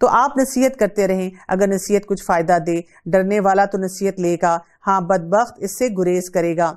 तो आप नसीहत करते रहें। अगर नसीहत कुछ फ़ायदा दे, डरने वाला तो नसीहत लेगा। हाँ बदबख्त इससे गुरेज करेगा।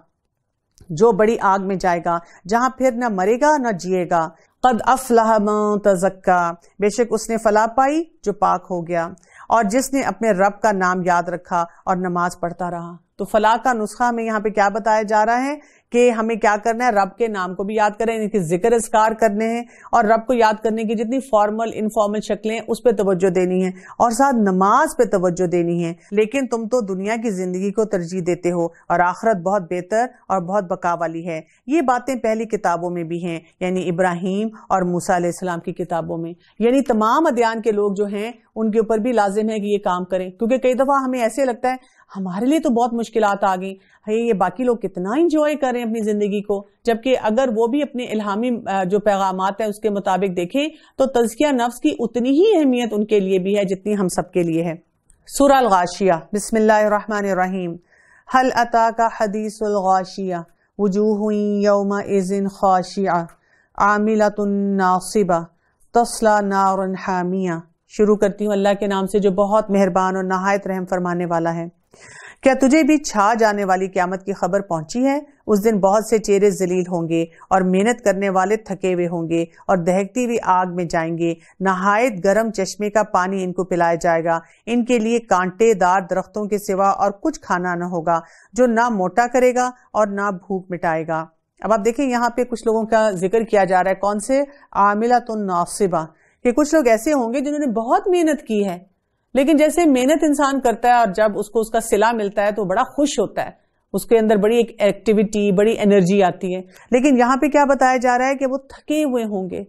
जो बड़ी आग में जाएगा, जहाँ फिर न मरेगा, न जिएगा। कद अफलाह तजक्का। बेशक उसने फला पाई जो पाक हो गया, और जिसने अपने रब का नाम याद रखा और नमाज़ पढ़ता रहा। तो फलाह का नुस्खा में यहाँ पे क्या बताया जा रहा है? कि हमें क्या करना है? रब के नाम को भी याद करें इनके ज़िक्र इसकार करने हैं और रब को याद करने की जितनी फॉर्मल इनफॉर्मल शक्लें उस पर तवज्जो देनी है और साथ नमाज़ पे तवज्जो देनी है। लेकिन तुम तो दुनिया की ज़िंदगी को तरजीह देते हो और आखरत बहुत बेहतर और बहुत बका वाली है। ये बातें पहली किताबों में भी हैं, यानी इब्राहिम और मूसा की किताबों में। यानी तमाम अध्यान के लोग जो हैं, उनके ऊपर भी लाजिम है कि ये काम करें, क्योंकि कई दफ़ा हमें ऐसे लगता है हमारे लिए तो बहुत मुश्किल आ गई। है ये बाकी लोग कितना इंजॉय करें अपनी ज़िंदगी को? जबकि अगर वो भी अपने इल्हामी जो पैगाम है, उसके मुताबिक देखें तो तजकिया नफ्स की उतनी ही अहमियत उनके लिए भी है जितनी हम सबके लिए है। सुरल गाशिया बिस्मिल्लाहिर्रहमानिर्रहीम। हल अता का हदीसुल गाशिया वजूह यौमा इज़िन खाशिया। आमिलतुन्नासिबा तस्ला नारन हामिया। शुरू करती हूँ, अल्लाह के नाम से जो बहुत मेहरबान और नहायत रहम फरमाने वाला है। क्या तुझे भी छा जाने वाली क्यामत की खबर पहुँची है? उस दिन बहुत से चेहरे जलील होंगे और मेहनत करने वाले थके हुए होंगे और दहकती हुई आग में जाएँगे। नहायत गर्म चश्मे का पानी इनको पिलाया जाएगा। इनके लिए कांटेदार दरख्तों के सिवा और कुछ खाना न होगा, जो ना मोटा करेगा और ना भूख मिटाएगा। अब आप देखें, यहाँ पे कुछ लोगों का ज़िक्र किया जा रहा है। कौन से? आमिला तो नासिबा। कि कुछ लोग ऐसे होंगे जिन्होंने बहुत मेहनत की है। लेकिन जैसे मेहनत इंसान करता है और जब उसको उसका सिला मिलता है तो बड़ा खुश होता है। उसके अंदर बड़ी एक एक्टिविटी बड़ी एनर्जी आती है। लेकिन यहाँ पे क्या बताया जा रहा है कि वो थके हुए होंगे।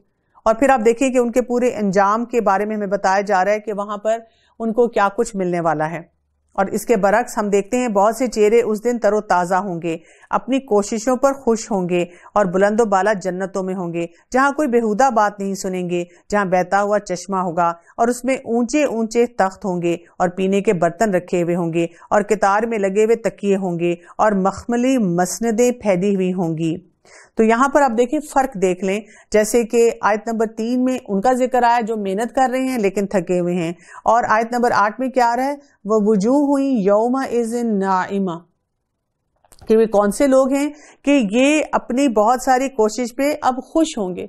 और फिर आप देखिए कि उनके पूरे अंजाम के बारे में हमें बताया जा रहा है कि वहाँ पर उनको क्या कुछ मिलने वाला है। और इसके बरक्स हम देखते हैं बहुत से चेहरे उस दिन तरोताज़ा होंगे, अपनी कोशिशों पर खुश होंगे और बुलंदो बाला जन्नतों में होंगे, जहाँ कोई बेहुदा बात नहीं सुनेंगे, जहाँ बहता हुआ चश्मा होगा और उसमें ऊँचे ऊँचे तख्त होंगे और पीने के बर्तन रखे हुए होंगे और कितार में लगे हुए तकिए होंगे और मखमली मसनदें फैली हुई होंगी। तो यहाँ पर आप देखिए, फ़र्क देख लें। जैसे कि आयत नंबर तीन में उनका ज़िक्र आया जो मेहनत कर रहे हैं, लेकिन थके हुए हैं। और आयत नंबर आठ में क्या आ रहा है? वह वजूह हुई यौमा इज़ इन नाइमा। कि वे कौन से लोग हैं कि ये अपनी बहुत सारी कोशिश पे अब खुश होंगे।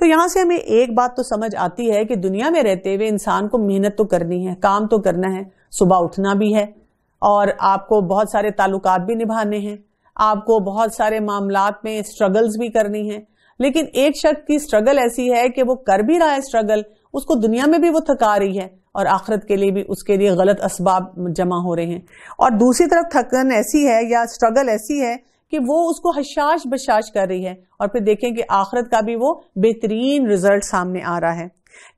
तो यहाँ से हमें एक बात तो समझ आती है कि दुनिया में रहते हुए इंसान को मेहनत तो करनी है, काम तो करना है, सुबह उठना भी है, और आपको बहुत सारे ताल्लुकात भी निभाने हैं। आपको बहुत सारे मामला में स्ट्रगल्स भी करनी है। लेकिन एक शख्स की स्ट्रगल ऐसी है कि वो कर भी रहा है स्ट्रगल उसको दुनिया में भी वो थका रही है और आखिरत के लिए भी उसके लिए गलत असबाब जमा हो रहे हैं। और दूसरी तरफ़ थकन ऐसी है या स्ट्रगल ऐसी है कि वो उसको हशाश बशाश कर रही है और फिर देखें कि आखिरत का भी वो बेहतरीन रिज़ल्ट सामने आ रहा है।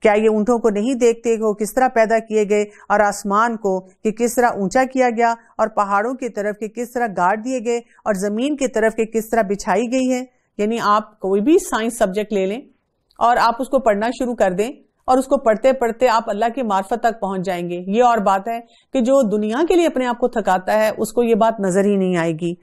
क्या ये ऊँटों को नहीं देखते कि वो किस तरह पैदा किए गए और आसमान को कि किस तरह ऊँचा किया गया और पहाड़ों की तरफ़ के किस तरह गाड़ दिए गए और ज़मीन की तरफ़ के किस तरह बिछाई गई है? यानी आप कोई भी साइंस सब्जेक्ट ले लें और आप उसको पढ़ना शुरू कर दें और उसको पढ़ते पढ़ते आप अल्लाह की मार्फत तक पहुँच जाएँगे। ये और बात है कि जो दुनिया के लिए अपने आप को थकाता है, उसको ये बात नज़र ही नहीं आएगी।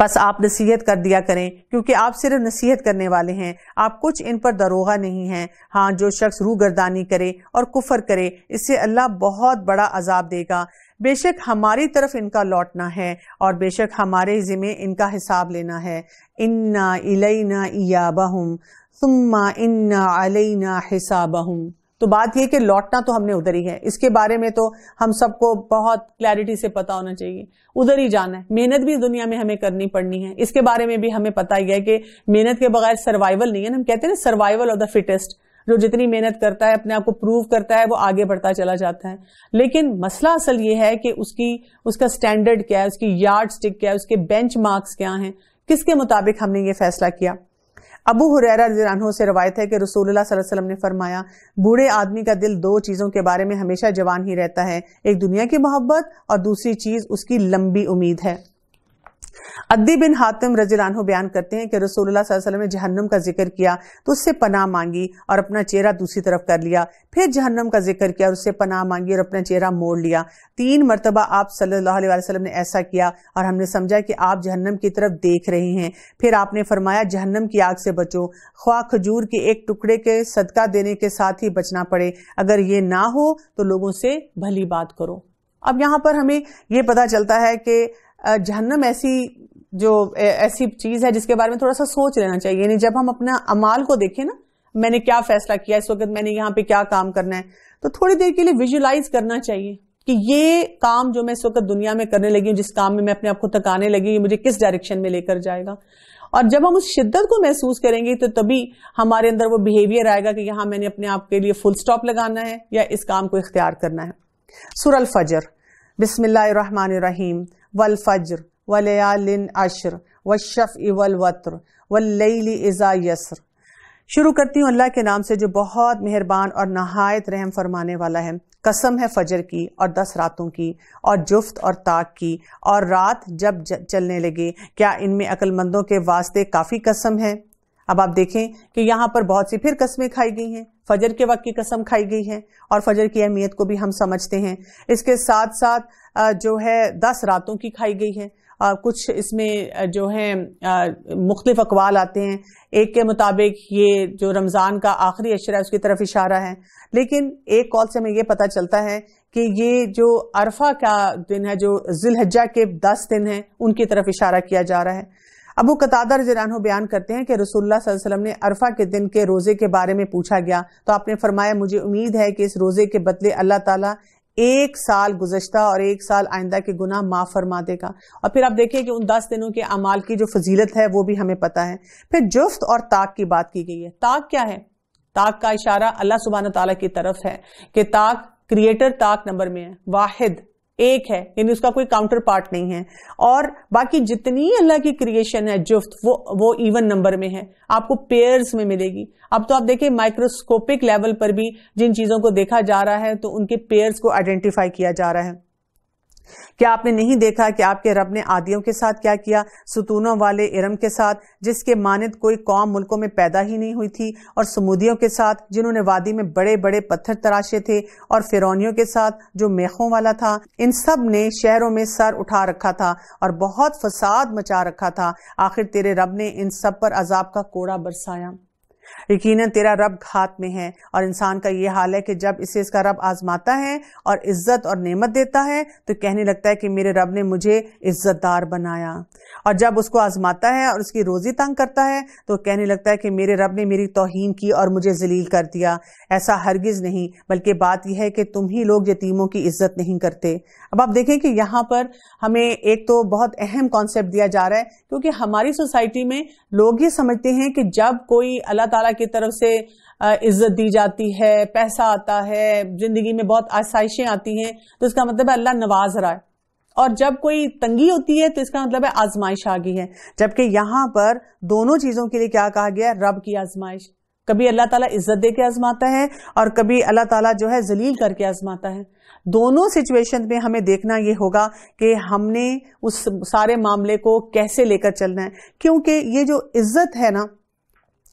बस आप नसीहत कर दिया करें, क्योंकि आप सिर्फ़ नसीहत करने वाले हैं। आप कुछ इन पर दरोगा नहीं हैं। हाँ जो शख्स रू गर्दानी करे और कुफर करे, इससे अल्लाह बहुत बड़ा अजाब देगा। बेशक हमारी तरफ़ इनका लौटना है और बेशक हमारे जिम्मे इनका हिसाब लेना है। इन्ना इलेना इयाबहुम, सुम्मा इन्ना अलैना हिसाबहुम। तो बात यह कि लौटना तो हमने उधर ही है। इसके बारे में तो हम सबको बहुत क्लैरिटी से पता होना चाहिए। उधर ही जाना है। मेहनत भी दुनिया में हमें करनी पड़नी है। इसके बारे में भी हमें पता ही है कि मेहनत के बगैर सर्वाइवल नहीं है ना। हम कहते हैं सर्वाइवल ऑफ़ द फिटेस्ट जो जितनी मेहनत करता है, अपने आप को प्रूव करता है, वो आगे बढ़ता चला जाता है। लेकिन मसला असल ये है कि उसकी, उसका स्टैंडर्ड क्या है, उसकी यार्ड स्टिक क्या है, उसके बेंच मार्क्स क्या हैं? किसके मुताबिक हमने ये फैसला किया? अबू हुरैरा से रवायत है कि अलैहि वसल्लम ने फरमाया, बूढ़े आदमी का दिल दो चीज़ों के बारे में हमेशा जवान ही रहता है, एक दुनिया की मोहब्बत और दूसरी चीज़ उसकी लंबी उम्मीद है। अद्दी बिन हातिम रजीलान बयान करते हैं कि रसूलुल्लाह वसल्लम ने जहन्नम का ज़िक्र किया तो उससे पनाह मांगी और अपना चेहरा दूसरी तरफ़ कर लिया। फिर जहन्नम का ज़िक्र किया और उससे पनाह मांगी और अपना चेहरा मोड़ लिया। तीन मरतबा आप सल्लल्लाहु अलैहि वसल्लम ने ऐसा किया और हमने समझा कि आप जहन्नम की तरफ़ देख रहे हैं। फिर आपने फरमाया, जहन्नम की आग से बचो। ख्वा खजूर के एक टुकड़े के सदका देने के साथ ही बचना पड़े। अगर ये ना हो तो लोगों से भली बात करो। अब यहाँ पर हमें ये पता चलता है कि जहन्नम ऐसी जो ऐसी चीज़ है जिसके बारे में थोड़ा सा सोच लेना चाहिए। यानी जब हम अपना अमाल को देखें ना, मैंने क्या फैसला किया, इस वक्त मैंने यहाँ पे क्या काम करना है तो थोड़ी देर के लिए विजुलाइज करना चाहिए कि ये काम जो मैं इस वक्त दुनिया में करने लगी हूँ, जिस काम में मैं अपने आप को थकाने लगी ये मुझे किस डायरेक्शन में लेकर जाएगा? और जब हम उस शिद्दत को महसूस करेंगे तो तभी हमारे अंदर वो बिहेवियर आएगा कि यहाँ मैंने अपने आप के लिए फुल स्टॉप लगाना है या इस काम को इख्तियार करना है। सुरल फजर बिस्मिल्लाहिर्रहमानिर्रहीम। वल फज्र वलयालिन अशर वशफ इवल वत्र वल्लैली इज़ा यसर शुरू करती हूँ अल्लाह के नाम से जो बहुत मेहरबान और नहायत रहम फरमाने वाला है। कसम है फजर की और दस रातों की और जुफ्त और ताक की और रात जब चलने लगे, क्या इनमें अक्लमंदों के वास्ते काफ़ी कसम है? अब आप देखें कि यहाँ पर बहुत सी फिर कस्में खाई गई हैं। फजर के वक्त की कसम खाई गई है और फजर की अहमियत को भी हम समझते हैं। इसके साथ साथ जो है, दस रातों की खाई गई है। कुछ इसमें जो है मुख्तलिफ़ अकवाल आते हैं। एक के मुताबिक ये जो रमज़ान का आखिरी अशरा है, उसकी तरफ़ इशारा है। लेकिन एक कॉल से हमें ये पता चलता है कि ये जो अरफा का दिन है, जो जिलहजा के दस दिन हैं, उनकी तरफ़ इशारा किया जा रहा है। अबू कतादर जिरानो बयान करते हैं कि रसुल्ला ने अरफा के दिन के रोज़े के बारे में पूछा गया। तो आपने फरमाया, मुझे उम्मीद है कि इस रोज़े के बदले अल्लाह ताला एक साल गुजश्ता और एक साल आइंदा के गुना माफ़ फरमा देगा। और फिर आप देखिए कि उन दस दिनों के अमाल की जो फजीलत है, वो भी हमें पता है। फिर जुफ्त और ताक की बात की गई है। ताक क्या है? ताक का इशारा अल्लाह सुबहान तला की तरफ़ है कि ताक, क्रिएटर ताक नंबर में है, वाहिद। एक है, यानी उसका कोई काउंटर पार्ट नहीं है। और बाकी जितनी अल्लाह की क्रिएशन है जुफ्त वो वो इवन नंबर में है, आपको पेयर्स में मिलेगी। अब तो आप देखिए माइक्रोस्कोपिक लेवल पर भी जिन चीज़ों को देखा जा रहा है तो उनके पेयर्स को आइडेंटिफाई किया जा रहा है। क्या आपने नहीं देखा कि आपके रब ने आदियों के साथ क्या किया, सुतूनों वाले इरम के साथ, जिसके मानद कोई कौम मुल्कों में पैदा ही नहीं हुई थी, और समुदियों के साथ, जिन्होंने वादी में बड़े बड़े पत्थर तराशे थे, और फिरौनियों के साथ, जो मेखों वाला था, इन सबने शहरों में सर उठा रखा था, और बहुत फसाद मचा रखा था। आखिर तेरे रब ने इन सब पर अजाब का कोड़ा बरसाया। यकीनन तेरा रब घात में है और इंसान का ये हाल है कि जब इसे इसका रब आजमाता है और इज़्ज़त और नेमत देता है तो कहने लगता है कि मेरे रब ने मुझे इज्जतदार बनाया। और जब उसको आजमाता है और उसकी रोजी तंग करता है तो कहने लगता है कि मेरे रब ने मेरी तोहीन की और मुझे जलील कर दिया। ऐसा हरगिज नहीं, बल्कि बात यह है कि तुम ही लोग यतीमों की इज़्ज़त नहीं करते। अब आप देखें कि यहाँ पर हमें एक तो बहुत अहम कॉन्सेप्ट दिया जा रहा है, क्योंकि हमारी सोसाइटी में लोग ये समझते हैं कि जब कोई अल्लाह की तरफ़ से इज़्ज़त दी जाती है, पैसा आता है, ज़िंदगी में बहुत आसाइशें आती हैं तो इसका मतलब है अल्लाह नवाज़ रहा है। और जब कोई तंगी होती है तो इसका मतलब है आजमाइश आ गई है। जबकि यहाँ पर दोनों चीज़ों के लिए क्या कहा गया है? रब की आजमाइश। कभी अल्लाह ताला इज़्ज़त दे के आजमाता है, और कभी अल्लाह ताला जो है जलील करके आजमाता है। दोनों सिचुएशन में हमें देखना ये होगा कि हमने उस सारे मामले को कैसे लेकर चलना है। क्योंकि ये जो इज़्ज़त है ना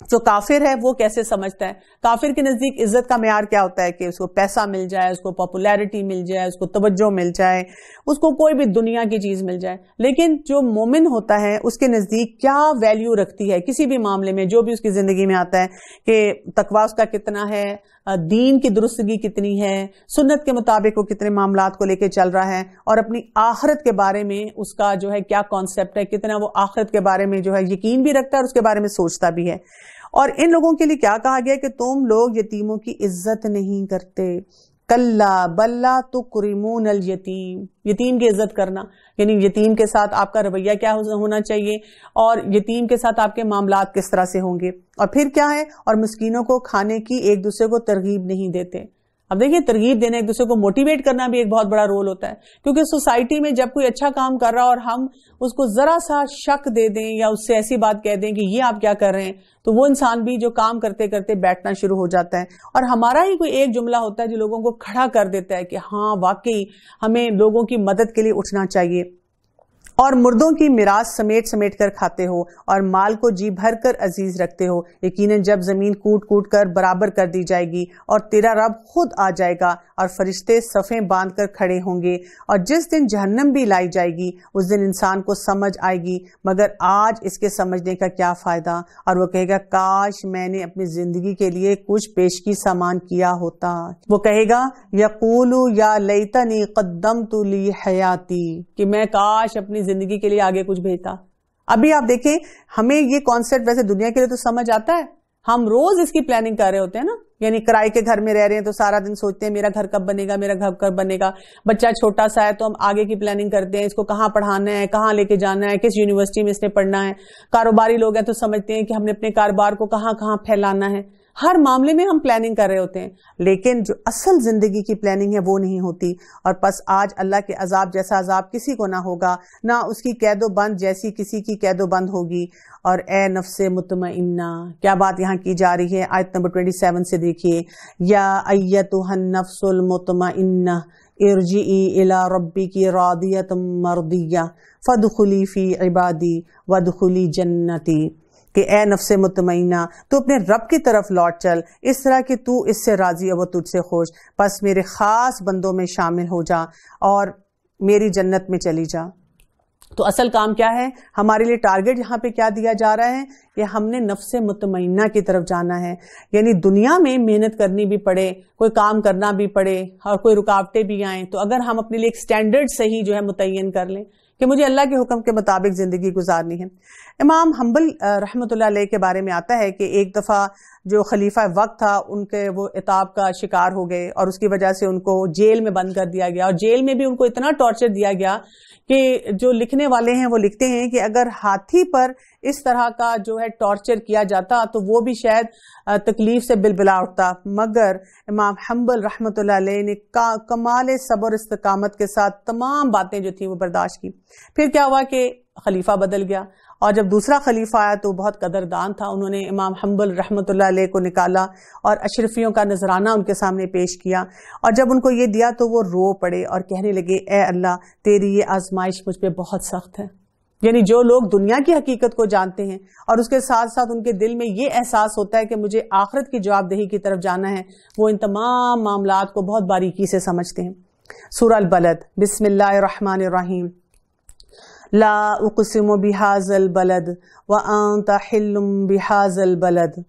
जो काफिर है, वो कैसे समझता है? काफिर के नज़दीक इज़्ज़त का मैार क्या होता है कि उसको पैसा मिल जाए, उसको पॉपुलैरिटी मिल जाए, उसको तवज्जो मिल जाए, उसको कोई भी दुनिया की चीज़ मिल जाए। लेकिन जो मोमिन होता है, उसके नज़दीक क्या वैल्यू रखती है किसी भी मामले में, जो भी उसकी ज़िंदगी में आता है कि तकवा उसका कितना है दीन की दुरुस्तगी कितनी है, सुन्नत के मुताबिक वो कितने मामला को लेकर चल रहा है, और अपनी आखरत के बारे में उसका जो है क्या कॉन्सेप्ट है, कितना वो आखरत के बारे में जो है यकीन भी रखता है और उसके बारे में सोचता भी है। और इन लोगों के लिए क्या कहा गया कि तुम लोग यतीमों की इज़्ज़त नहीं करते। कल्ला बल्ला तो कुरिमून अल यतीम। यतीम की इज़्ज़त करना, यानी यतीम के साथ आपका रवैया क्या होना चाहिए और यतीम के साथ आपके मामला किस तरह से होंगे। और फिर क्या है? और मुस्किनों को खाने की एक दूसरे को तरगीब नहीं देते। अब देखिए, तरगीब देना, एक दूसरे को मोटिवेट करना भी एक बहुत बड़ा रोल होता है। क्योंकि सोसाइटी में जब कोई अच्छा काम कर रहा है और हम उसको जरा सा शक दे दें या उससे ऐसी बात कह दें कि ये आप क्या कर रहे हैं तो वो इंसान भी जो काम करते करते बैठना शुरू हो जाता है। और हमारा ही कोई एक जुमला होता है जो लोगों को खड़ा कर देता है कि हाँ वाकई हमें लोगों की मदद के लिए उठना चाहिए। और मुर्दों की मिराज समेट समेट कर खाते हो और माल को जी भर कर अज़ीज़ रखते हो। यकीनन जब ज़मीन कूट कूट कर बराबर कर दी जाएगी और तेरा रब खुद आ जाएगा और फरिश्ते सफ़े बाँध कर खड़े होंगे और जिस दिन जहन्नम भी लाई जाएगी, उस दिन इंसान को समझ आएगी, मगर आज इसके समझने का क्या फ़ायदा? और वो कहेगा, काश मैंने अपनी ज़िंदगी के लिए कुछ पेशगी सामान किया होता। वो कहेगा, यकूलू या लईतनी कदम तुली हयाती। कि मैं काश अपनी ज़िंदगी के लिए आगे कुछ भेजता अभी आप देखें, हमें ये कॉन्सेप्ट वैसे दुनिया के लिए तो समझ आता है। हम रोज इसकी प्लानिंग कर रहे होते हैं ना। यानी किराए के घर में रह रहे हैं तो सारा दिन सोचते हैं, मेरा घर कब बनेगा, मेरा घर कब बनेगा। बच्चा छोटा सा है तो हम आगे की प्लानिंग करते हैं, इसको कहाँ पढ़ाना है, कहाँ लेके जाना है, किस यूनिवर्सिटी में इसने पढ़ना है। कारोबारी लोग हैं तो समझते हैं कि हमने अपने कारोबार को कहाँ कहाँ फैलाना है। हर मामले में हम प्लानिंग कर रहे होते हैं, लेकिन जो असल ज़िंदगी की प्लानिंग है वो नहीं होती। और बस आज अल्लाह के अजाब जैसा अजाब किसी को ना होगा, ना उसकी कैदो बंद जैसी किसी की कैदो बंद होगी। और ए नफ्स मुतमइन्ना, क्या बात यहाँ की जा रही है? आयत नंबर ट्वेंटी सेवन से देखिए। या अयतुहन नफ्सुल मुतमइन्ना इरजी इला रब्बी की रादियत मर्दिया, फदखुली फ़ी इबादी, वदखुली जन्नती। कि ए नफ्स मुतमैना तू अपने रब की तरफ़ लौट चल। इस तरह कि तू इससे राज़ी, अब तुझसे खुश। बस मेरे ख़ास बंदों में शामिल हो जा और मेरी जन्नत में चली जा। तो असल काम क्या है? हमारे लिए टारगेट यहाँ पे क्या दिया जा रहा है? कि हमने नफ्स मुतमैना की तरफ़ जाना है। यानी दुनिया में मेहनत करनी भी पड़े, कोई काम करना भी पड़े, और कोई रुकावटें भी आए तो अगर हम अपने लिए एक स्टैंडर्ड सही जो है मुतन कर लें कि मुझे अल्लाह के हुक्म के मुताबिक ज़िंदगी गुजारनी है। इमाम हम्बल रहमत के बारे में आता है कि एक दफ़ा जो खलीफा वक्त था, उनके वो इताब का शिकार हो गए और उसकी वजह से उनको जेल में बंद कर दिया गया। और जेल में भी उनको इतना टॉर्चर दिया गया कि जो लिखने वाले हैं वो लिखते हैं कि अगर हाथी पर इस तरह का जो है टॉर्चर किया जाता तो वो भी शायद तकलीफ़ से बिलबिला उठता। मगर इमाम हम्बल रहमत ने का, कमाल सबर इस्तकामत के साथ तमाम बातें जो थी वो बर्दाश्त की। फिर क्या हुआ कि खलीफा बदल गया। और जब दूसरा खलीफा आया तो बहुत कदरदान था। उन्होंने इमाम हम्बल रहमत को निकाला और अशरफियों का नजराना उनके सामने पेश किया। और जब उनको ये दिया तो वो रो पड़े और कहने लगे, ए अल्लाह, तेरी ये आजमाइश मुझ पर बहुत सख्त है। यानी जो लोग दुनिया की हकीकत को जानते हैं और उसके साथ साथ उनके दिल में ये एहसास होता है कि मुझे आखिरत की जवाबदेही की तरफ़ जाना है, वो इन तमाम मामला को बहुत बारीकी से समझते हैं। सूरल बलद बिस्मिल्लाहिर्रहमानिर्रहीम। ला उकसिम बिहाजल बलद व आंता बिहाजल बलद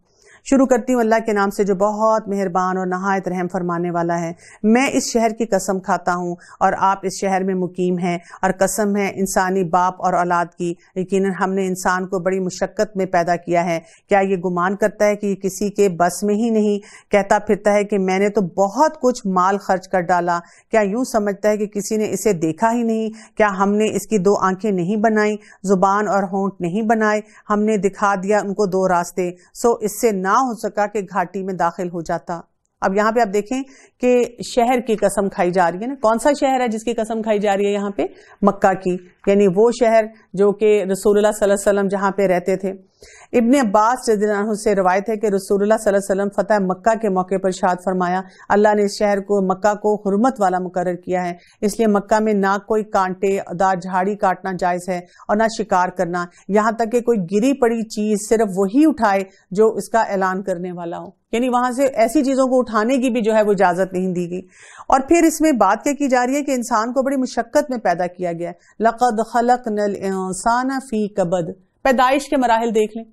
शुरू करती हूँ अल्लाह के नाम से, जो बहुत मेहरबान और नहायत रहम फरमाने वाला है। मैं इस शहर की कसम खाता हूँ और आप इस शहर में मुकीम हैं और कसम है इंसानी बाप और औलाद की। यकीन हमने इंसान को बड़ी मुशक्क़त में पैदा किया है। क्या ये गुमान करता है कि ये किसी के बस में ही नहीं? कहता फिरता है कि मैंने तो बहुत कुछ माल खर्च कर डाला। क्या यूँ समझता है कि किसी ने इसे देखा ही नहीं? क्या हमने इसकी दो आँखें नहीं बनाई? ज़ुबान और होंठ नहीं बनाए? हमने दिखा दिया उनको दो रास्ते। सो इससे ना ना हो सका कि घाटी में दाखिल हो जाता। अब यहाँ पे आप देखें कि शहर की कसम खाई जा रही है ना। कौन सा शहर है जिसकी कसम खाई जा रही है यहाँ पे? मक्का की। यानी वो शहर जो कि रसूलुल्लाह सल्लल्लाहु अलैहि वसल्लम जहाँ पे रहते थे। इब्ने अब्बास से रवायत है कि रसूलुल्लाह सल्लल्लाहु अलैहि वसल्लम फतेह मक्का के मौके पर शाद फरमाया। अल्लाह ने इस शहर को, मक्का को हुरमत वाला मुकर किया है। इसलिए मक्का में ना कोई कांटे दार झाड़ी काटना जायज़ है और ना शिकार करना। यहाँ तक कि कोई गिरी पड़ी चीज़ सिर्फ़ वही उठाए जो इसका ऐलान करने वाला हो। यानी वहाँ से ऐसी चीज़ों को उठाने की भी जो है वो इजाज़त नहीं दी गई। और फिर इसमें बात क्या की जा रही है कि इंसान को बड़ी मुशक्क़त में पैदा किया गया है। लक़द खलक नल इंसान फ़ी कबद। पैदाइश के मराहल देख लें।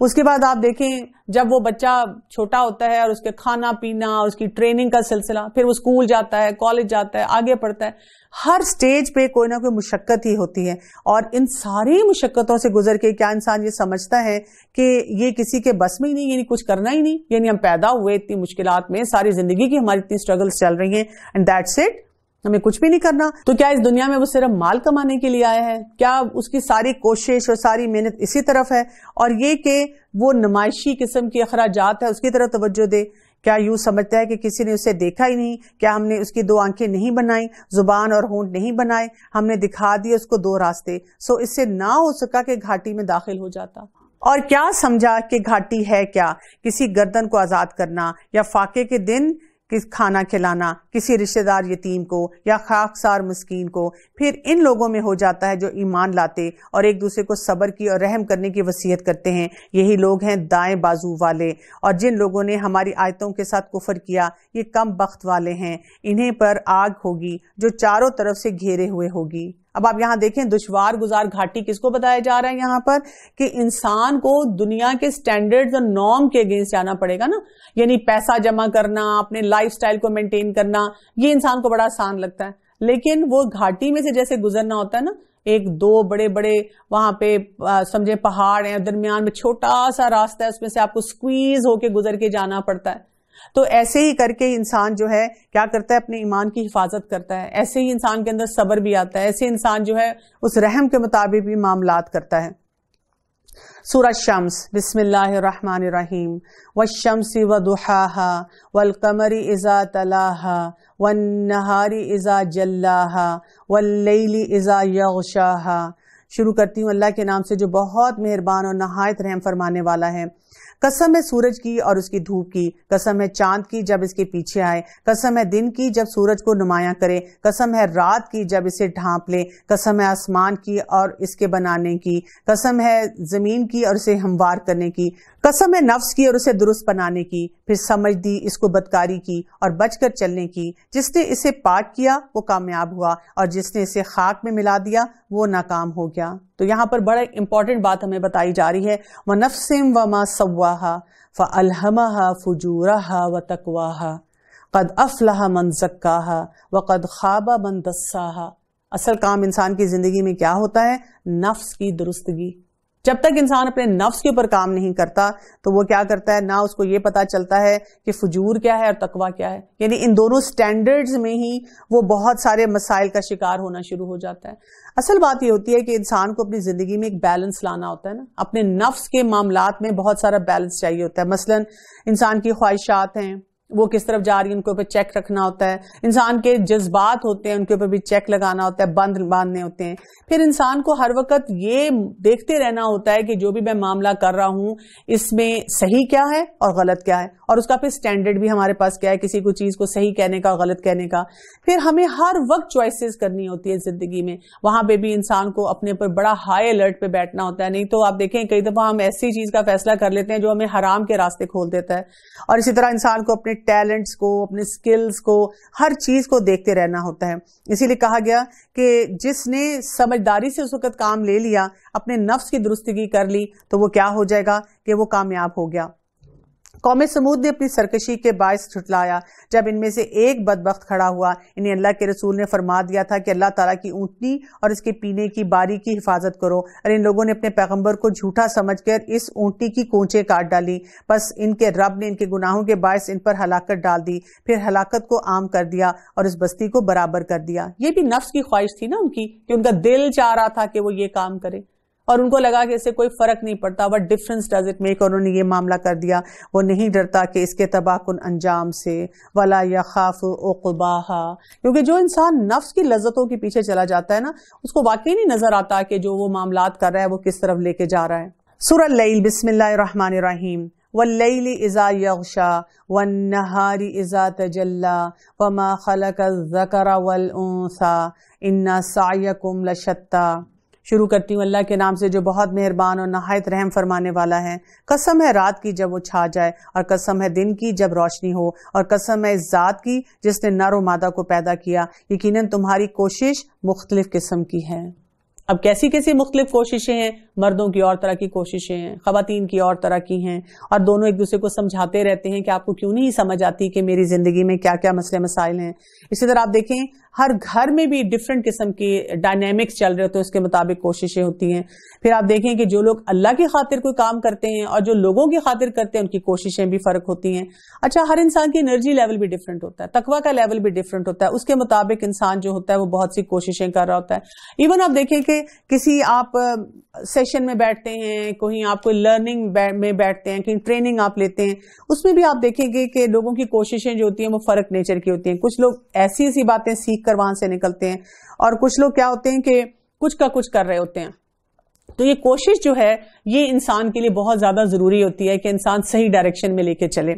उसके बाद आप देखें, जब वो बच्चा छोटा होता है और उसके खाना पीना उसकी ट्रेनिंग का सिलसिला, फिर वो स्कूल जाता है कॉलेज जाता है, आगे पढ़ता है, हर स्टेज पे कोई ना कोई मुशक्क़त ही होती है। और इन सारी मुशक्क़तों से गुजर के क्या इंसान ये समझता है कि ये किसी के बस में ही नहीं यानी कुछ करना ही नहीं। यानी हम पैदा हुए इतनी मुश्किल में, सारी ज़िंदगी की हमारी इतनी स्ट्रगल्स चल रही हैं एंड दैट्स इट हमें कुछ भी नहीं करना। तो क्या इस दुनिया में वो सिर्फ़ माल कमाने के लिए आया है? क्या उसकी सारी कोशिश और सारी मेहनत इसी तरफ़ है? और ये कि वो नुमाइशी किस्म की अखराज है, उसकी तरफ़ तवज्जो दे। क्या यूँ समझता है कि किसी ने उसे देखा ही नहीं? क्या हमने उसकी दो आँखें नहीं बनाई, ज़ुबान और होंठ नहीं बनाए? हमने दिखा दिए उसको दो रास्ते। सो इससे ना हो सका कि घाटी में दाखिल हो जाता। और क्या समझा कि घाटी है क्या? किसी गर्दन को आज़ाद करना या फाके के दिन कि खाना खिलाना, किसी रिश्तेदार यतीम को या खाकसार मस्किन को, फिर इन लोगों में हो जाता है जो ईमान लाते और एक दूसरे को सब्र की और रहम करने की वसीयत करते हैं। यही लोग हैं दाएँ बाजू वाले। और जिन लोगों ने हमारी आयतों के साथ कुफर किया, ये कम बख्त वाले हैं। इन्हें पर आग होगी जो चारों तरफ़ से घेरे हुए होगी। अब आप यहाँ देखें, दुश्वार गुजार घाटी किसको बताया जा रहा है यहाँ पर? कि इंसान को दुनिया के स्टैंडर्ड्स और नॉर्म के अगेंस्ट जाना पड़ेगा ना। यानी पैसा जमा करना, अपने लाइफस्टाइल को मेंटेन करना, ये इंसान को बड़ा आसान लगता है। लेकिन वो घाटी में से जैसे गुजरना होता है ना, एक दो बड़े बड़े वहाँ पे समझे पहाड़ है, दरमियान में छोटा सा रास्ता है, उसमें से आपको स्क्वीज होके गुजर के जाना पड़ता है। तो ऐसे ही करके इंसान जो है, क्या करता है, अपने ईमान की हिफाजत करता है। ऐसे ही इंसान के अंदर सब्र भी आता है। ऐसे इंसान जो है, उस रहम के मुताबिक भी मामलात करता है। सूरज शम्स वशम्सी व दुहाहा, वल कमरी इज़ा तलाहा, वन नहारी इज़ा जल्लाहा वल्लैली इज़ा यगशाहा। शुरू करती हूँ अल्लाह के नाम से, जो बहुत मेहरबान और नहायत रहम फरमाने वाला है। कसम है सूरज की और उसकी धूप की, कसम है चाँद की जब इसके पीछे आए, कसम है दिन की जब सूरज को नुमाया करे, कसम है रात की जब इसे ढांप ले, कसम है आसमान की और इसके बनाने की, कसम है ज़मीन की और इसे हमवार करने की। कसम है नफ्स की और उसे दुरुस्त बनाने की, फिर समझ दी, इसको बदकारी की और बचकर चलने की। जिसने इसे पाक किया, वो कामयाब हुआ और जिसने इसे खाक में मिला दिया, वो नाकाम हो गया। तो यहाँ पर बड़ा इंपॉर्टेंट बात हमें बताई जा रही है, व नफसिम व मा सवाहा फ अलहमा फजूरा व तकवाहा, कद अफलाह मन जक्काहा, व कद खाबा मन दस्साहा। असल काम इंसान की ज़िंदगी में क्या होता है? नफ्स की दुरुस्तगी। जब तक इंसान अपने नफ्स के ऊपर काम नहीं करता तो वो क्या करता है? ना उसको ये पता चलता है कि फजूर क्या है और तकवा क्या है। यानी इन दोनों स्टैंडर्ड्स में ही वो बहुत सारे मसाइल का शिकार होना शुरू हो जाता है। असल बात ये होती है कि इंसान को अपनी ज़िंदगी में एक बैलेंस लाना होता है ना। अपने नफ्स के मामला में बहुत सारा बैलेंस चाहिए होता है। मसलन, इंसान की ख्वाहिशात हैं वो किस तरफ़ जा रही है, उनके ऊपर चेक रखना होता है। इंसान के जज्बात होते हैं, उनके ऊपर भी चेक लगाना होता है, बंद बांधने होते हैं। फिर इंसान को हर वक्त ये देखते रहना होता है कि जो भी मैं मामला कर रहा हूँ, इसमें सही क्या है और गलत क्या है? और उसका फिर स्टैंडर्ड भी हमारे पास क्या है, किसी को चीज़ को सही कहने का, गलत कहने का। फिर हमें हर वक्त चॉइसेस करनी होती है ज़िंदगी में। वहाँ पर भी इंसान को अपने पर बड़ा हाई अलर्ट पर बैठना होता है। नहीं तो आप देखें, कई दफ़ा हम ऐसी चीज़ का फैसला कर लेते हैं जो हमें हराम के रास्ते खोल देता है। और इसी तरह इंसान को अपने टैलेंट्स को, अपने स्किल्स को, हर चीज़ को देखते रहना होता है। इसीलिए कहा गया कि जिसने समझदारी से उस वक्त काम ले लिया, अपने नफ्स की दुरुस्तगी कर ली तो वो क्या हो जाएगा कि वो कामयाब हो गया। कौम समूद ने अपनी सरकशी के बायस छुटलाया, जब इनमें से एक बदबख्त खड़ा हुआ। इन्हें अल्लाह के रसूल ने फरमा दिया था कि अल्लाह ताला की ऊँटनी और इसके पीने की बारी की हिफाजत करो। और इन लोगों ने अपने पैगंबर को झूठा समझ कर इस ऊँटनी की कोंचे काट डाली। बस इनके रब ने इनके गुनाहों के बायस इन पर हलाकत डाल दी, फिर हलाकत को आम कर दिया और इस बस्ती को बराबर कर दिया। ये भी नफ्स की ख्वाहिश थी ना उनकी कि उनका दिल चाह रहा था कि वो ये काम करे। और उनको लगा कि इससे कोई फ़र्क नहीं पड़ता what difference does it make और उन्होंने ये मामला कर दिया, वो नहीं डरता कि इसके तबाकुन अंजाम से, वला या खाफ ओकबाहा क्योंकि जो इंसान नफ्स की लज्जतों के पीछे चला जाता है ना, उसको वाकई नहीं नज़र आता कि जो वो मामला कर रहा है, वो किस तरफ़ लेके जा रहा है। सुरल बिस्मिल्लाहिर्रहमानिर्रहीम। वल्लैल इज़ा यगशा वन्नहारी इज़ा तजल्ला, वमा खलक ज़करा वल उन्सा। इन्ना सायकुम लशत्ता। शुरू करती हूँ। अल्लाह के नाम से जो बहुत मेहरबान और नहायत रहम फरमाने वाला है। कसम है रात की जब वो छा जाए और कसम है दिन की जब रोशनी हो और कसम है इस ज़ात की जिसने नर मादा को पैदा किया। यकीनन तुम्हारी कोशिश मुख्तलिफ़ किस्म की है। अब कैसी कैसी मुख्तलिफ़ कोशिशें हैं? मर्दों की और तरह की कोशिशें हैं खातन की और तरह की हैं और दोनों एक दूसरे को समझाते रहते हैं कि आपको क्यों नहीं समझ आती कि मेरी ज़िंदगी में क्या क्या मसले मसाइल हैं। इसी तरह आप देखें हर घर में भी डिफरेंट किस्म की डायनेमिक्स चल रहे होते हैं, उसके मुताबिक कोशिशें होती हैं। फिर आप देखें कि जो लोग अल्लाह की खातिर कोई काम करते हैं और जो लोगों की खातिर करते हैं, उनकी कोशिशें भी फ़र्क होती हैं। अच्छा हर इंसान की एनर्जी लेवल भी डिफरेंट होता है, तकवा का लेवल भी डिफरेंट होता है, उसके मुताबिक इंसान जो होता है, वो बहुत सी कोशिशें कर रहा होता है। इवन आप देखें कि किसी आप सेशन में बैठते हैं, कहीं आप कोई लर्निंग में बैठते हैं, कहीं ट्रेनिंग आप लेते हैं, उसमें भी आप देखेंगे कि लोगों की कोशिशें जो होती हैं, वो फ़र्क नेचर की होती हैं। कुछ लोग ऐसी ऐसी बातें सीख कर वहाँ से निकलते हैं। और कुछ लोग क्या होते हैं कि कुछ का कुछ कर रहे होते हैं। तो ये कोशिश जो है, ये इंसान के लिए बहुत ज़्यादा ज़रूरी होती है कि इंसान सही डायरेक्शन में लेके चले।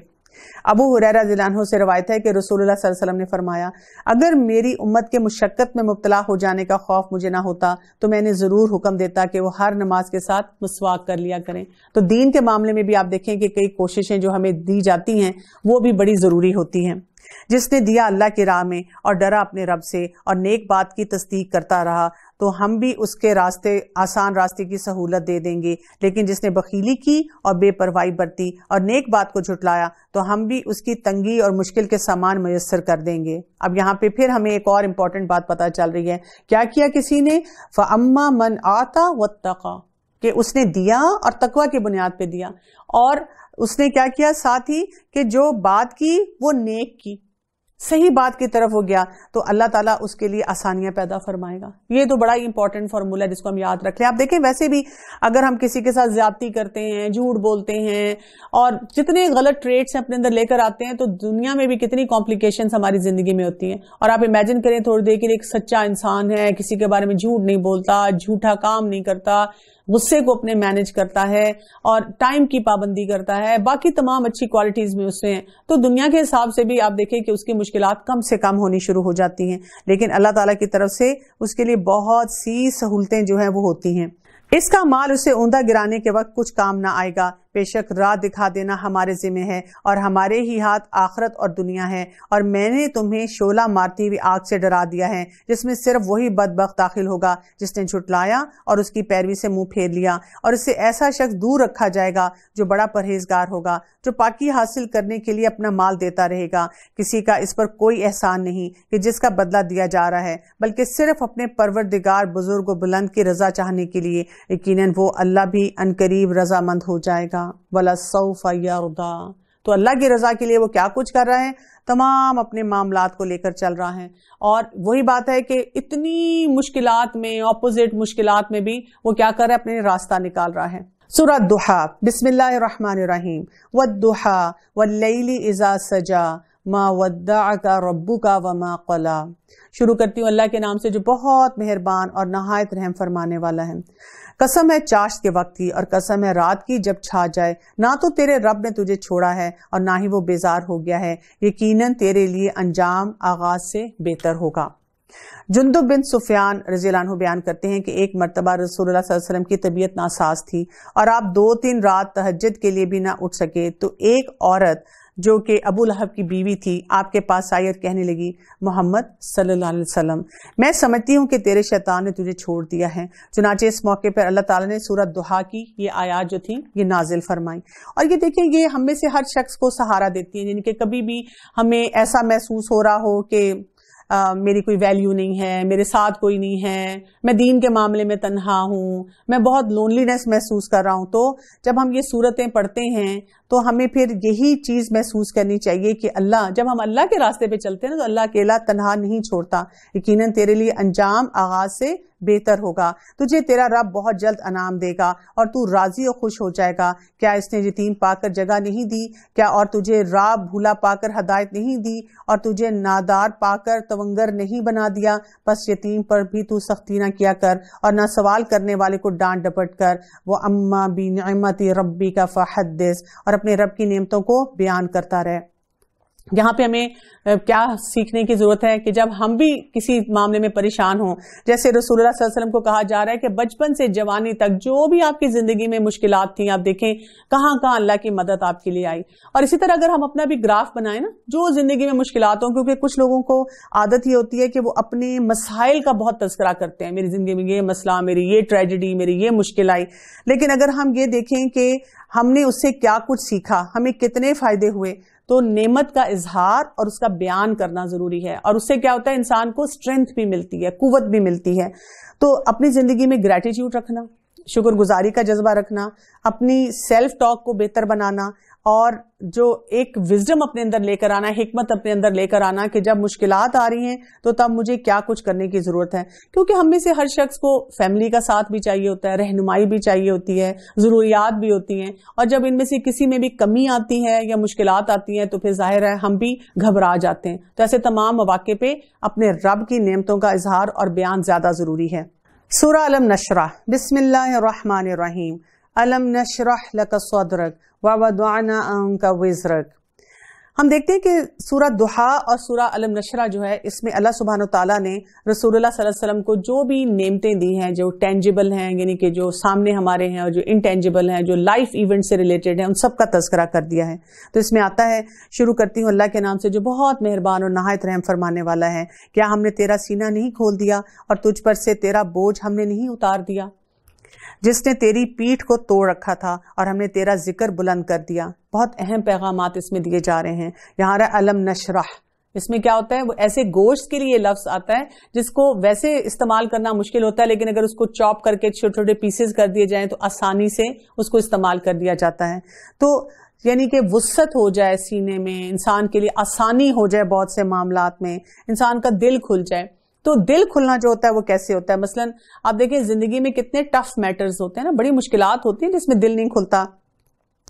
अबू हुरैरा जिलानहो से रवायत है कि रसूलुल्लाह सल्लल्लाहु अलैहि वसल्लम ने फरमाया, अगर मेरी उम्मत के मुशक्क़त में मुबतला हो जाने का खौफ मुझे ना होता तो मैंने ज़रूर हुक्म देता कि वो हर नमाज़ के साथ मसवाक कर लिया करें। तो दीन के मामले में भी आप देखें कि कई कोशिशें जो हमें दी जाती हैं, वो भी बड़ी ज़रूरी होती हैं। जिसने दिया अल्लाह की राह में और डरा अपने रब से और नेक बात की तस्दीक करता रहा तो हम भी उसके रास्ते, आसान रास्ते की सहूलत दे देंगे। लेकिन जिसने बखीली की और बेपरवाही बरती और नेक बात को झुटलाया तो हम भी उसकी तंगी और मुश्किल के सामान मैसर कर देंगे। अब यहाँ पे फिर हमें एक और इम्पोर्टेंट बात पता चल रही है। क्या किया किसी ने? फ़म्मा मन आता व कि उसने दिया और तकवा की बुनियाद पे दिया। और उसने क्या किया? साथ ही कि जो बात की, वो नेक की। सही बात की तरफ़ हो गया तो अल्लाह ताला उसके लिए आसानियाँ पैदा फरमाएगा। ये तो बड़ा ही इंपॉर्टेंट फॉर्मूला है जिसको हम याद रख लें। आप देखें, वैसे भी अगर हम किसी के साथ ज्यादती करते हैं, झूठ बोलते हैं, और जितने गलत ट्रेड्स हैं अपने अंदर लेकर आते हैं तो दुनिया में भी कितनी कॉम्प्लिकेशन हमारी ज़िंदगी में होती हैं। और आप इमेजिन करें, थोड़ी देर के लिए एक सच्चा इंसान है, किसी के बारे में झूठ नहीं बोलता, झूठा काम नहीं करता गुस्से को अपने मैनेज करता है और टाइम की पाबंदी करता है। बाकी तमाम अच्छी क्वालिटीज में उसमें हैं। तो दुनिया के हिसाब से भी आप देखें कि उसकी मुश्किल कम से कम होनी शुरू हो जाती हैं। लेकिन अल्लाह ताला की तरफ़ से उसके लिए बहुत सी सहूलतें जो है वो होती हैं। इसका माल उसे ऊंधा गिराने के वक्त कुछ काम ना आएगा। बेशक राह दिखा देना हमारे जिम्मे है और हमारे ही हाथ आखरत और दुनिया है। और मैंने तुम्हें शोला मारती हुई आग से डरा दिया है, जिसमें सिर्फ़ वही बदबक दाखिल होगा, जिसने झुटलाया और उसकी पैरवी से मुँह फेर लिया। और इससे ऐसा शख्स दूर रखा जाएगा जो बड़ा परहेजगार होगा, जो पाकि हासिल करने के लिए अपना माल देता रहेगा। किसी का इस पर कोई एहसान नहीं कि जिसका बदला दिया जा रहा है, बल्कि सिर्फ़ अपने परवरदिगार बुज़ुर्ग बुलंद की रजा चाहने के लिए। यकीन वो अल्लाह भी अनकरीब रजामंद हो जाएगा। वला सऊफ़ा तो अल्लाह की रजा के लिए वो क्या कुछ कर रहा है? तमाम अपने मामलात को लेकर चल रहा है। और वही बात है कि इतनी मुश्किलात में ऑपोजिट मुश्किलात में भी वो क्या कर रहा है? अपने रास्ता निकाल रहा है। सूरत दुहा, बिस्मिल्लाहिर्रहमानिर्रहीम। वद्दुहा वल्लैली इज़ा सजा, मा वद्दा का रब्बू का व मा कला। शुरू करती हूँ अल्लाह के नाम से जो बहुत मेहरबान और नहायत रहम फरमाने वाला है। कसम है चाश के वक्त की और कसम है रात की जब छा जाए। ना तो तेरे रब ने तुझे छोड़ा है और ना ही वो बेजार हो गया है। यकीनन तेरे लिए अंजाम आगाज़ से बेहतर होगा। जुंदुब बिन सुफियान रजीलान बयान करते हैं कि एक मरतबा वसल्लम की तबीयत नासाज थी और आप दो तीन रात तहजद के लिए भी ना उठ सके। तो एक औरत जो कि अबू लहब की बीवी थी आपके पास आयत कहने लगी मोहम्मद सल्लल्लाहु अलैहि वसल्लम मैं समझती हूँ कि तेरे शैतान ने तुझे छोड़ दिया है। चुनाचे इस मौके पर अल्लाह ताला ने सूरत दुहा की ये आयात जो थी ये नाजिल फरमाई। और ये देखिए ये हम में से हर शख्स को सहारा देती है जिनके कभी भी हमें ऐसा महसूस हो रहा हो कि आ, मेरी कोई वैल्यू नहीं है मेरे साथ कोई नहीं है मैं दीन के मामले में तनहा हूँ मैं बहुत लोनलीनेस महसूस कर रहा हूँ। तो जब हम ये सूरतें पढ़ते हैं तो हमें फिर यही चीज़ महसूस करनी चाहिए कि अल्लाह, जब हम अल्लाह के रास्ते पे चलते हैं ना तो अल्लाह अकेला तनहा नहीं छोड़ता। यकीनन तेरे लिए अंजाम आगाज़ से बेहतर होगा। तुझे तेरा रब बहुत जल्द अनाम देगा और तू राज़ी और खुश हो जाएगा। क्या इसने यतीम पाकर जगह नहीं दी? क्या और तुझे राब भूला पाकर हदायत नहीं दी? और तुझे नादार पाकर तवंगर नहीं बना दिया? बस यतीम पर भी तू सख्ती ना किया कर और ना सवाल करने वाले को डांट डपट कर। वो अम्मा बी नमती रब्बी का फ़हदस और अपने रब की नियमतों को बयान करता रहे। यहाँ पे हमें क्या सीखने की ज़रूरत है कि जब हम भी किसी मामले में परेशान हों, जैसे रसूलुल्लाह वसल्लम को कहा जा रहा है कि बचपन से जवानी तक जो भी आपकी ज़िंदगी में मुश्किलात थी, आप देखें कहाँ कहाँ अल्लाह की मदद आपके लिए आई। और इसी तरह अगर हम अपना भी ग्राफ बनाए ना, जो ज़िंदगी में मुश्किल हों, क्योंकि कुछ लोगों को आदत ये होती है कि वो अपने मसाइल का बहुत तस्करा करते हैं। मेरी ज़िंदगी में ये मसला, मेरी ये ट्रेजिडी, मेरी ये मुश्किल आई। लेकिन अगर हम ये देखें कि हमने उससे क्या कुछ सीखा, हमें कितने फ़ायदे हुए तो नेमत का इजहार और उसका बयान करना ज़रूरी है। और उससे क्या होता है? इंसान को स्ट्रेंथ भी मिलती है, कुवत भी मिलती है। तो अपनी ज़िंदगी में ग्रेटिट्यूड रखना, शुक्रगुजारी का जज्बा रखना, अपनी सेल्फ टॉक को बेहतर बनाना और जो एक विजडम अपने अंदर लेकर आना हिकमत अपने अंदर लेकर आना कि जब मुश्किलात आ रही हैं तो तब मुझे क्या कुछ करने की ज़रूरत है। क्योंकि हम में से हर शख्स को फैमिली का साथ भी चाहिए होता है, रहनुमाई भी चाहिए होती है, जरूरियात भी होती हैं। और जब इनमें से किसी में भी कमी आती है या मुश्किल आती हैं तो फिर ज़ाहिर है हम भी घबरा जाते हैं। तो ऐसे तमाम मौके पे अपने रब की नियमतों का इजहार और बयान ज़्यादा ज़रूरी है। सूरा अलम नशरा, बिस्मिल्लाहिर्रहमानिर्रहीम। अलम नशरह लक सदरक। अंका विजरक हम देखते हैं कि सूरह दुहा और सूरह अलम नशरा जो है, इसमें अल्लाह सुबहान तला ने रसूलुल्लाह सल्लल्लाहु अलैहि वसल्लम को जो भी नेमतें दी हैं, जो टेंजिबल हैं, यानी कि जो सामने हमारे हैं और जो इनटेंजिबल हैं, जो लाइफ इवेंट से रिलेटेड हैं, उन सब का तस्करा कर दिया है। तो इसमें आता है, शुरू करती हूँ अल्लाह के नाम से, जो बहुत मेहरबान और नहायत रहम फरमाने वाला है, क्या हमने तेरा सीना नहीं खोल दिया और तुझ पर से तेरा बोझ हमने नहीं उतार दिया? जिसने तेरी पीठ को तोड़ रखा था और हमने तेरा ज़िक्र बुलंद कर दिया। बहुत अहम पैगाम इसमें दिए जा रहे हैं। यहाँ रहा अलम नशराह। इसमें क्या होता है? वो ऐसे गोश्त के लिए लफ्ज आता है जिसको वैसे इस्तेमाल करना मुश्किल होता है, लेकिन अगर उसको चॉप करके छोटे छोटे पीसेस कर दिए जाएँ तो आसानी से उसको इस्तेमाल कर दिया जाता है। तो यानी कि वसत हो जाए सीने में, इंसान के लिए आसानी हो जाए बहुत से मामला में, इंसान का दिल खुल जाए। तो दिल खुलना जो होता है वो कैसे होता है? मसलन, आप देखें ज़िंदगी में कितने टफ मैटर्स होते हैं ना, बड़ी मुश्किल होती हैं जिसमें दिल नहीं खुलता।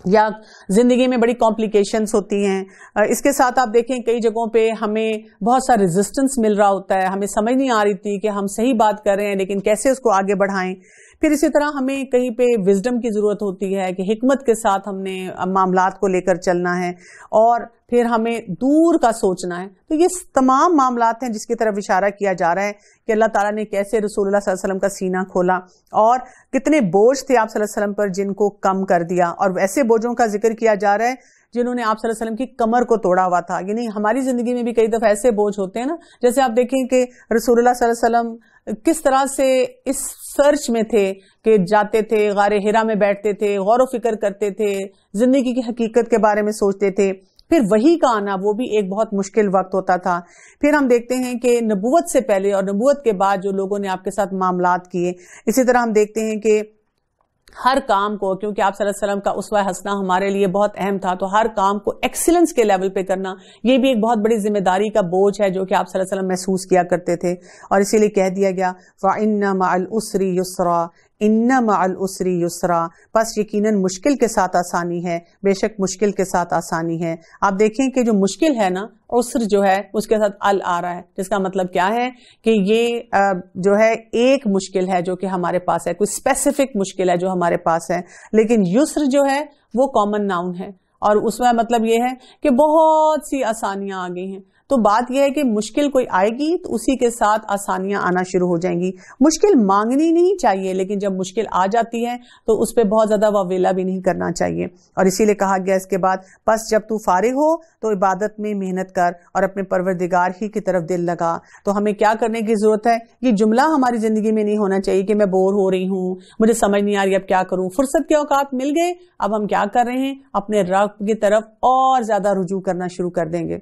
या ज़िंदगी में बड़ी कॉम्प्लिकेशंस होती हैं। इसके साथ आप देखें, कई जगहों पे हमें बहुत सा रेजिस्टेंस मिल रहा होता है। हमें समझ नहीं आ रही थी कि हम सही बात कर रहे हैं, लेकिन कैसे उसको आगे बढ़ाएँ? फिर इसी तरह हमें कहीं पे विजडम की ज़रूरत होती है कि हिकमत के साथ हमने मामला को लेकर चलना है और फिर हमें दूर का सोचना है। तो ये तमाम मामला हैं जिसकी तरफ़ इशारा किया जा रहा है कि अल्लाह ताला ने कैसे रसूलुल्लाह वसल्लम का सीना खोला और कितने बोझ थे आप वसल्लम पर जिनको कम कर दिया। और वैसे बोझों का ज़िक्र किया जा रहा है जिन्होंने आप वसल्लम की कमर को तोड़ा हुआ था। यानी हमारी ज़िंदगी में भी कई दफ़ा ऐसे बोझ होते हैं ना, जैसे आप देखें कि रसूलुल्लाह वसल्लम किस तरह से इस सर्च में थे कि जाते थे, गारे हिरा में बैठते थे गौर फ़िक्र करते थे, ज़िंदगी की हकीकत के बारे में सोचते थे। फिर वही का आना, वो भी एक बहुत मुश्किल वक्त होता था। फिर हम देखते हैं कि नबूत से पहले और नबूत के बाद जो लोगों ने आपके साथ मामला किए, इसी तरह हम देखते हैं कि हर काम को, क्योंकि आप वसल्लम का उसवा हंसना हमारे लिए बहुत अहम था तो हर काम को एक्सीलेंस के लेवल पे करना, ये भी एक बहुत बड़ी ज़िम्मेदारी का बोझ है जो कि आप वसल्लम महसूस किया करते थे। और इसीलिए कह दिया गया फ़ाइन उसरी युसरा इन्ना माल उसरी युसरा। बस यकीनन मुश्किल के साथ आसानी है। बेशक मुश्किल के साथ आसानी है। आप देखें कि जो मुश्किल है ना, उसर जो है, उसके साथ अल आ रहा है। जिसका मतलब क्या है कि ये जो है, एक मुश्किल है जो कि हमारे पास है। कोई स्पेसिफिक मुश्किल है जो हमारे पास है। लेकिन युसर जो है, वो कॉमन नाउन है। और उसमें मतलब ये है कि बहुत सी आसानियाँ आ गई हैं। तो बात यह है कि मुश्किल कोई आएगी तो उसी के साथ आसानियाँ आना शुरू हो जाएँगी। मुश्किल मांगनी नहीं चाहिए, लेकिन जब मुश्किल आ जाती है तो उस पर बहुत ज़्यादा वावेला भी नहीं करना चाहिए। और इसीलिए कहा गया इसके बाद, बस जब तू फारिग हो तो इबादत में मेहनत कर और अपने परवरदिगार ही की तरफ़ दिल लगा। तो हमें क्या करने की ज़रूरत है? ये जुमला हमारी ज़िंदगी में नहीं होना चाहिए कि मैं बोर हो रही हूँ, मुझे समझ नहीं आ रही अब क्या करूँ। फुर्सत के औकात मिल गए, अब हम क्या कर रहे हैं? अपने रब की तरफ़ और ज़्यादा रुजू करना शुरू कर देंगे।